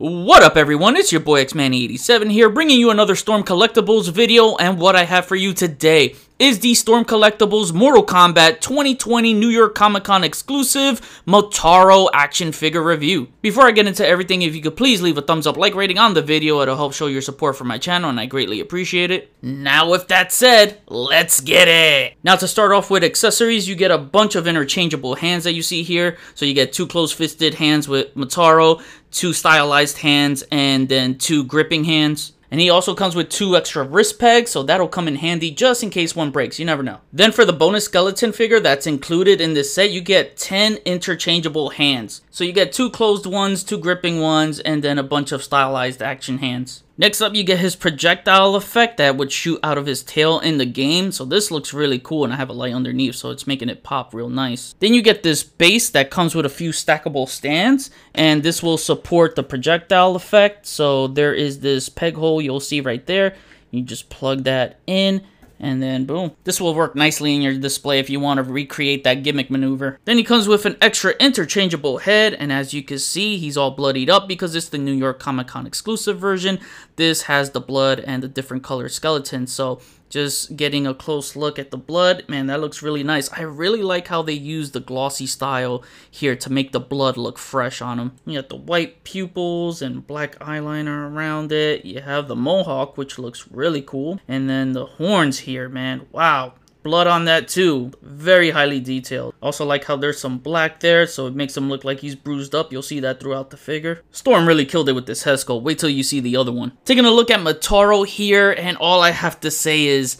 What up everyone, it's your boy Xmanny87 here, bringing you another Storm Collectibles video, and what I have for you today is the Storm Collectibles Mortal Kombat 2020 New York Comic Con exclusive Motaro action figure review. Before I get into everything, if you could please leave a thumbs up like rating on the video, it'll help show your support for my channel and I greatly appreciate it. Now with that said, let's get it! Now to start off with accessories, you get a bunch of interchangeable hands that you see here. So you get two close-fisted hands with Motaro, two stylized hands, and then two gripping hands. And he also comes with two extra wrist pegs, so that'll come in handy just in case one breaks, you never know. Then for the bonus skeleton figure that's included in this set, you get 10 interchangeable hands. So you get two closed ones, two gripping ones, and then a bunch of stylized action hands. Next up, you get his projectile effect that would shoot out of his tail in the game. So this looks really cool, and I have a light underneath, so it's making it pop real nice. Then you get this base that comes with a few stackable stands, and this will support the projectile effect. So there is this peg hole you'll see right there. You just plug that in, and then boom. This will work nicely in your display if you want to recreate that gimmick maneuver. Then he comes with an extra interchangeable head, and as you can see, he's all bloodied up because it's the New York Comic Con exclusive version. This has the blood and the different color skeleton, so just getting a close look at the blood. Man that looks really nice. I really like how they use the glossy style here to make the blood look fresh on him you got the white pupils and black eyeliner around it. You have the mohawk which looks really cool. And then the horns here man. Wow blood on that too. Very highly detailed. Also like how there's some black there so it makes him look like he's bruised up. You'll see that throughout the figure. Storm really killed it with this head sculpt wait till you see the other one. Taking a look at Motaro here and all i have to say is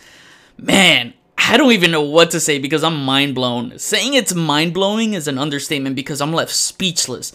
man I don't even know what to say because I'm mind blown. Saying it's mind blowing is an understatement because I'm left speechless.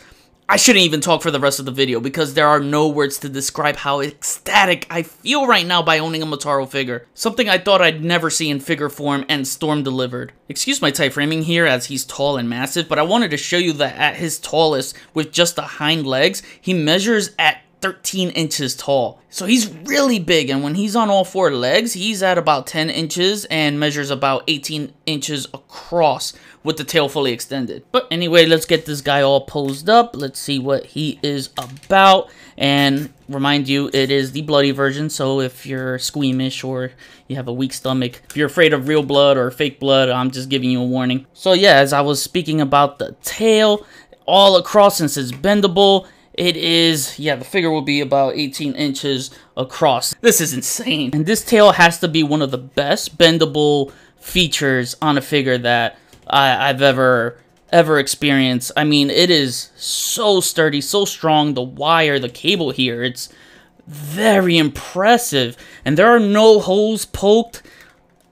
I shouldn't even talk for the rest of the video because there are no words to describe how ecstatic I feel right now by owning a Motaro figure. Something I thought I'd never see in figure form and Storm delivered. Excuse my tight framing here as he's tall and massive, but I wanted to show you that at his tallest, with just the hind legs, he measures at 13 inches tall. So he's really big, and when he's on all four legs, he's at about 10 inches and measures about 18 inches across with the tail fully extended. But anyway, let's get this guy all posed up. Let's see what he is about. And remind you, it is the bloody version, so if you're squeamish or you have a weak stomach, if you're afraid of real blood or fake blood, I'm just giving you a warning. So yeah, as I was speaking about the tail, all across since it's bendable, it is, yeah, the figure will be about 18 inches across. This is insane. And this tail has to be one of the best bendable features on a figure that I, I've ever ever experienced. I mean, it is so sturdy, so strong. The wire, the cable here, it's very impressive. And there are no holes poked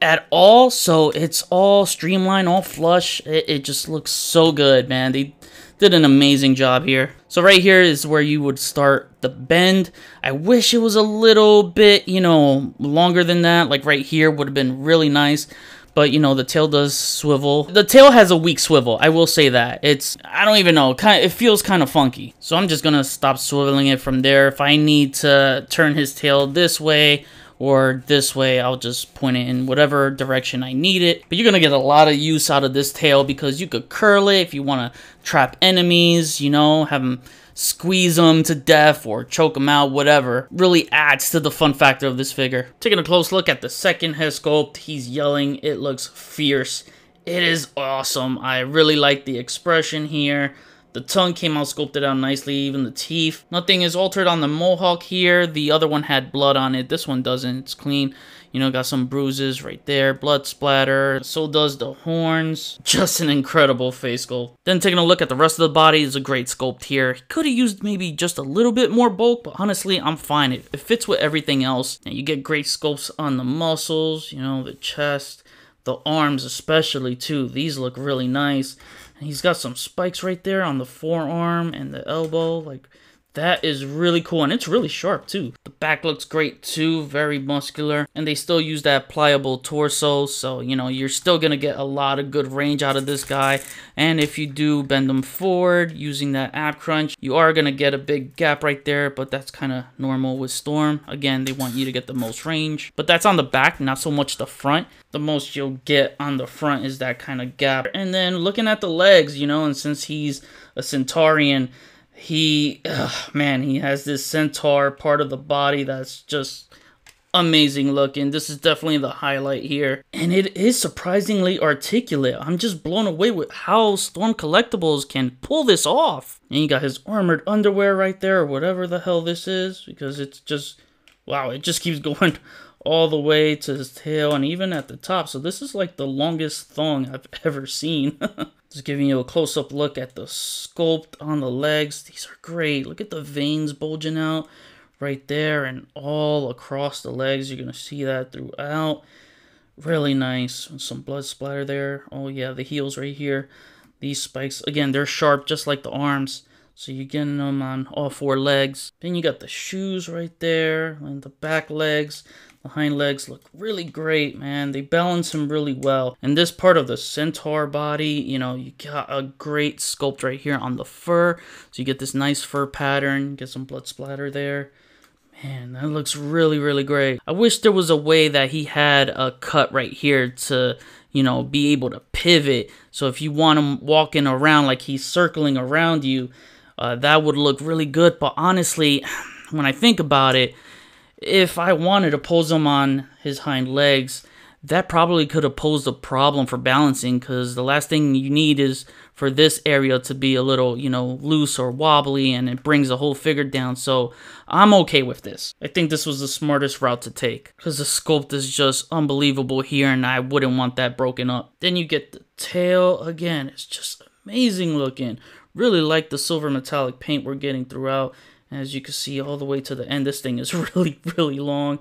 at all, so it's all streamlined, all flush. It, it just looks so good, man. They did an amazing job here. So right here is where you would start the bend. I wish it was a little bit, you know, longer than that. Like right here would have been really nice but you know the tail does swivel the tail has a weak swivel i will say that it's i don't even know kind of, it feels kind of funky so i'm just gonna stop swiveling it from there if i need to turn his tail this way or this way I'll just point it in whatever direction I need it but you're gonna get a lot of use out of this tail because you could curl it if you want to trap enemies you know have them squeeze them to death or choke them out, whatever, really adds to the fun factor of this figure. Taking a close look at the second head sculpt, he's yelling, it looks fierce. It is awesome. I really like the expression here. The tongue came out sculpted out nicely, even the teeth. Nothing is altered on the mohawk here. The other one had blood on it. This one doesn't. It's clean. You know, got some bruises right there. Blood splatter. So does the horns. Just an incredible face sculpt. Then taking a look at the rest of the body is a great sculpt here. Could have used maybe just a little bit more bulk, but honestly, I'm fine. It, it fits with everything else. And you get great sculpts on the muscles, you know, the chest, the arms especially too. These look really nice. And he's got some spikes right there on the forearm and the elbow. Like, that is really cool, and it's really sharp too. The back looks great too, very muscular, and they still use that pliable torso, so you know, you're still gonna get a lot of good range out of this guy. And if you do bend them forward using that ab crunch, you are gonna get a big gap right there, but that's kind of normal with Storm. Again, they want you to get the most range, but that's on the back, not so much the front. The most you'll get on the front is that kind of gap. And then looking at the legs, you know, and since he's a Centaurian, He, ugh, man, he has this centaur part of the body that's just amazing looking. This is definitely the highlight here. And it is surprisingly articulate. I'm just blown away with how Storm Collectibles can pull this off. And you got his armored underwear right there, or whatever the hell this is, because it's just, wow, it just keeps going all the way to his tail and even at the top. So this is like the longest thong I've ever seen. Just giving you a close-up look at the sculpt on the legs. These are great. Look at the veins bulging out right there and all across the legs. You're going to see that throughout. Really nice. Some blood splatter there. Oh, yeah, the heels right here. These spikes, again, they're sharp just like the arms. So you're getting them on all four legs. Then you got the shoes right there and the back legs. The hind legs look really great, man. They balance him really well. And this part of the centaur body, you know, you got a great sculpt right here on the fur. So you get this nice fur pattern. Get some blood splatter there. Man, that looks really, really great. I wish there was a way that he had a cut right here to, you know, be able to pivot. So if you want him walking around like he's circling around you, uh, that would look really good. But honestly, when I think about it, if I wanted to pose him on his hind legs, that probably could have posed a problem for balancing because the last thing you need is for this area to be a little, you know, loose or wobbly and it brings the whole figure down. So I'm okay with this. I think this was the smartest route to take because the sculpt is just unbelievable here and I wouldn't want that broken up. Then you get the tail again. It's just amazing looking. Really like the silver metallic paint we're getting throughout. As you can see all the way to the end, this thing is really, really long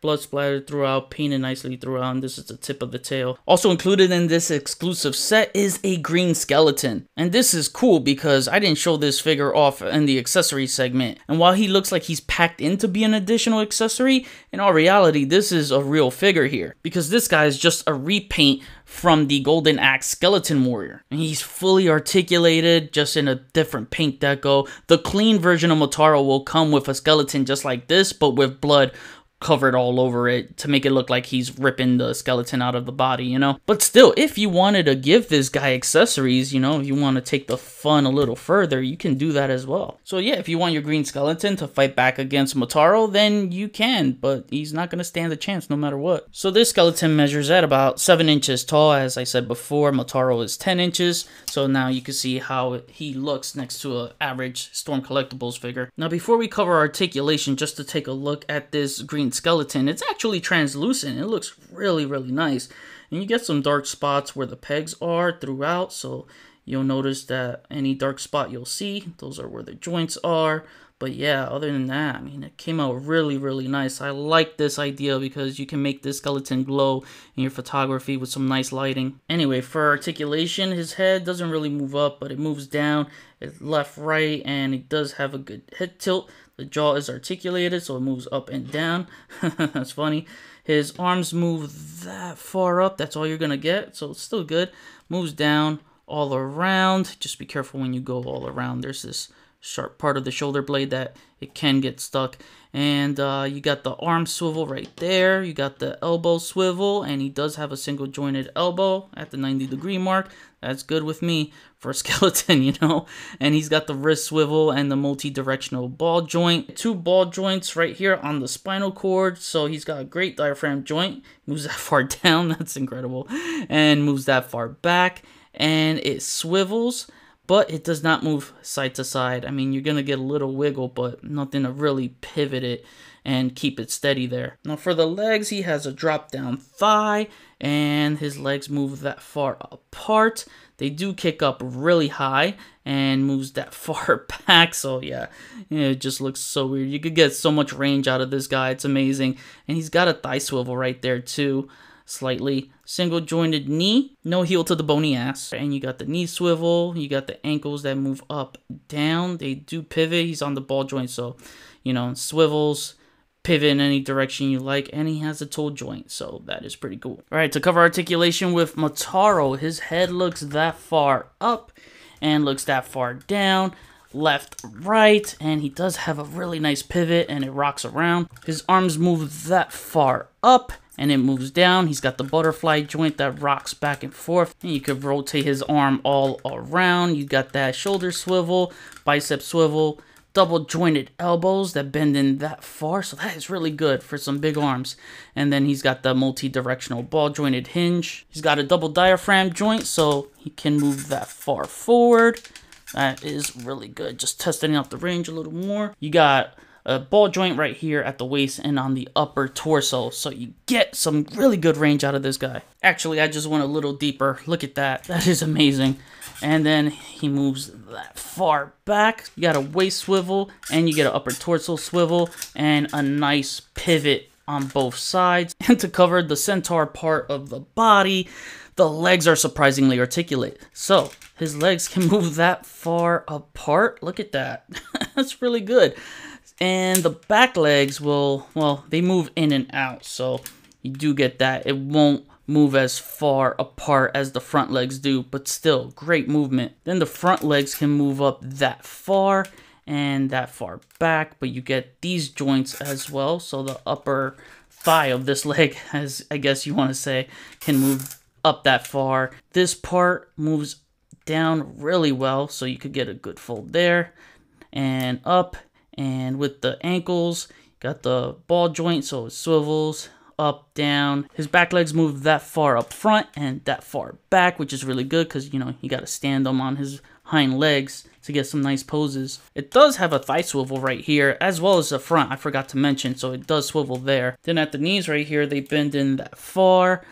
blood splattered throughout, painted nicely throughout, and this is the tip of the tail. Also included in this exclusive set is a green skeleton. And this is cool because I didn't show this figure off in the accessory segment. And while he looks like he's packed in to be an additional accessory, in all reality, this is a real figure here. Because this guy is just a repaint from the Golden Axe Skeleton Warrior. And he's fully articulated, just in a different paint deco. The clean version of Motaro will come with a skeleton just like this, but with blood covered all over it to make it look like he's ripping the skeleton out of the body, you know? But still, if you wanted to give this guy accessories, you know, if you want to take the fun a little further, you can do that as well. So yeah, if you want your green skeleton to fight back against Motaro, then you can, but he's not going to stand a chance no matter what. So this skeleton measures at about 7 inches tall, as I said before, Motaro is 10 inches, so now you can see how he looks next to an average Storm Collectibles figure. Now before we cover articulation, just to take a look at this green green skeleton. It's actually translucent. It looks really, really nice. And you get some dark spots where the pegs are throughout. So you'll notice that any dark spot you'll see, those are where the joints are. But yeah, other than that, I mean, it came out really, really nice. I like this idea because you can make this skeleton glow in your photography with some nice lighting. Anyway, for articulation, his head doesn't really move up, but it moves down, it's left, right, and it does have a good head tilt. The jaw is articulated, so it moves up and down. That's funny. His arms move that far up. That's all you're to get, so it's still good. Moves down all around. Just be careful when you go all around. There's this sharp part of the shoulder blade that it can get stuck. And uh, you got the arm swivel right there. You got the elbow swivel, and he does have a single jointed elbow at the 90 degree mark. That's good with me for a skeleton, you know. And he's got the wrist swivel and the multi-directional ball joint. Two ball joints right here on the spinal cord. So he's got a great diaphragm joint. Moves that far down. That's incredible. And moves that far back. And it swivels but it does not move side to side. I mean, you're going to get a little wiggle, but nothing to really pivot it and keep it steady there. Now for the legs, he has a drop down thigh and his legs move that far apart. They do kick up really high and moves that far back. So yeah, it just looks so weird. You could get so much range out of this guy. It's amazing. And he's got a thigh swivel right there too slightly. Single jointed knee, no heel to the bony ass. And you got the knee swivel, you got the ankles that move up, down. They do pivot. He's on the ball joint, so, you know, swivels, pivot in any direction you like, and he has a toe joint, so that is pretty cool. All right, to cover articulation with Motaro, his head looks that far up and looks that far down left, right, and he does have a really nice pivot and it rocks around. His arms move that far up and it moves down. He's got the butterfly joint that rocks back and forth. And you could rotate his arm all around. You got that shoulder swivel, bicep swivel, double jointed elbows that bend in that far. So that is really good for some big arms. And then he's got the multi-directional ball jointed hinge. He's got a double diaphragm joint so he can move that far forward. That is really good. Just testing out the range a little more. You got a ball joint right here at the waist and on the upper torso. So you get some really good range out of this guy. Actually, I just went a little deeper. Look at that. That is amazing and then he moves that far back. You got a waist swivel, and you get an upper torso swivel, and a nice pivot on both sides. And to cover the centaur part of the body, the legs are surprisingly articulate. So his legs can move that far apart. Look at that. That's really good. And the back legs will, well, they move in and out. So you do get that. It won't move as far apart as the front legs do, but still great movement. Then the front legs can move up that far and that far back, but you get these joints as well. So the upper thigh of this leg, as I guess you want to say, can move up that far. This part moves down really well, so you could get a good fold there and up. And with the ankles, got the ball joint, so it swivels up, down. His back legs move that far up front and that far back, which is really good because, you know, you got to stand them on his hind legs to get some nice poses. It does have a thigh swivel right here, as well as the front, I forgot to mention, so it does swivel there. Then at the knees right here, they bend in that far.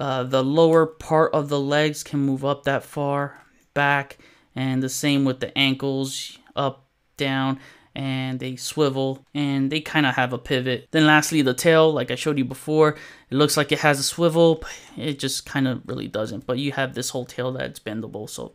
Uh, the lower part of the legs can move up that far, back, and the same with the ankles, up, down, and they swivel and they kind of have a pivot. Then lastly, the tail, like I showed you before, it looks like it has a swivel, it just kind of really doesn't. But you have this whole tail that's bendable, so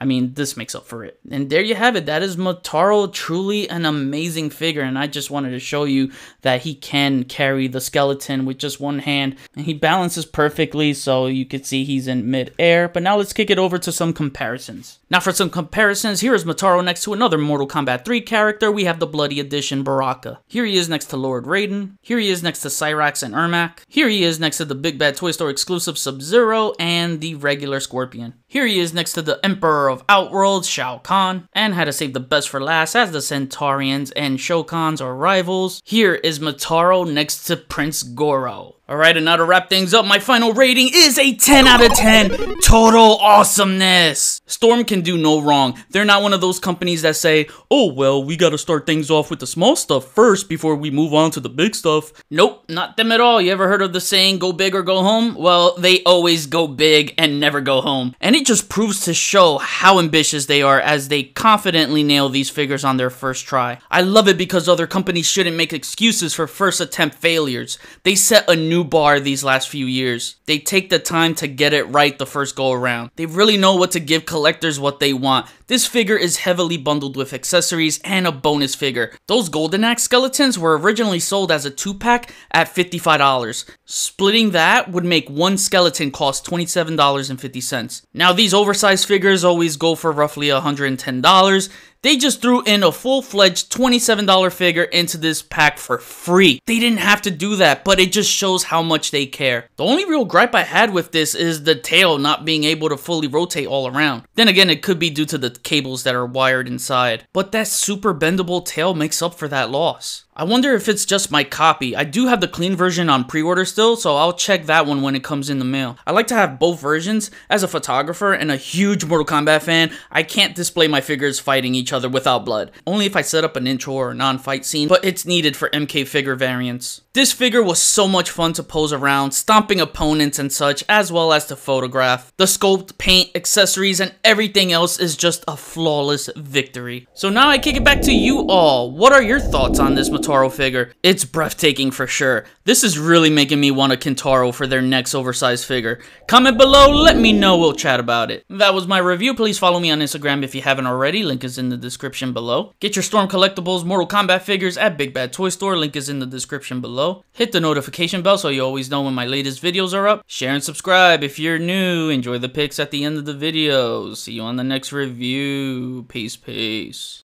I mean, this makes up for it. And there you have it. That is Motaro, truly an amazing figure. And I just wanted to show you that he can carry the skeleton with just one hand. And he balances perfectly, so you can see he's in mid-air. But now let's kick it over to some comparisons. Now for some comparisons, here is Motaro next to another Mortal Kombat 3 character. We have the Bloody Edition Baraka. Here he is next to Lord Raiden. Here he is next to Cyrax and Ermac. Here he is next to the Big Bad Toy Store exclusive Sub-Zero and the regular Scorpion. Here he is next to the Emperor of Outworld, Shao Kahn, and had to save the best for last as the Centaurians and Shokans are rivals. Here is Motaro next to Prince Goro. Alright, and now to wrap things up, my final rating is a 10 out of 10. Total awesomeness. Storm can do no wrong. They're not one of those companies that say, oh, well, we gotta start things off with the small stuff first before we move on to the big stuff. Nope, not them at all. You ever heard of the saying, go big or go home? Well, they always go big and never go home. And it just proves to show how ambitious they are as they confidently nail these figures on their first try. I love it because other companies shouldn't make excuses for first attempt failures. They set a new bar these last few years. They take the time to get it right the first go around. They really know what to give collectors what they want. This figure is heavily bundled with accessories and a bonus figure. Those Golden Axe skeletons were originally sold as a 2-pack at $55. Splitting that would make one skeleton cost $27.50. Now these oversized figures always go for roughly $110 they just threw in a full-fledged $27 figure into this pack for free. They didn't have to do that, but it just shows how much they care. The only real gripe I had with this is the tail not being able to fully rotate all around. Then again, it could be due to the cables that are wired inside. But that super bendable tail makes up for that loss. I wonder if it's just my copy. I do have the clean version on pre-order still, so I'll check that one when it comes in the mail. I like to have both versions. As a photographer and a huge Mortal Kombat fan, I can't display my figures fighting each other without blood. Only if I set up an intro or non-fight scene, but it's needed for MK figure variants. This figure was so much fun to pose around, stomping opponents and such, as well as to photograph. The sculpt, paint, accessories, and everything else is just a flawless victory. So now I kick it back to you all. What are your thoughts on this Motaro figure? It's breathtaking for sure. This is really making me want a Kintaro for their next oversized figure. Comment below, let me know, we'll chat about it. That was my review. Please follow me on Instagram if you haven't already. Link is in the description below. Get your Storm Collectibles Mortal Kombat figures at Big Bad Toy Store. Link is in the description below below. Hit the notification bell so you always know when my latest videos are up. Share and subscribe if you're new. Enjoy the pics at the end of the video. See you on the next review. Peace, peace.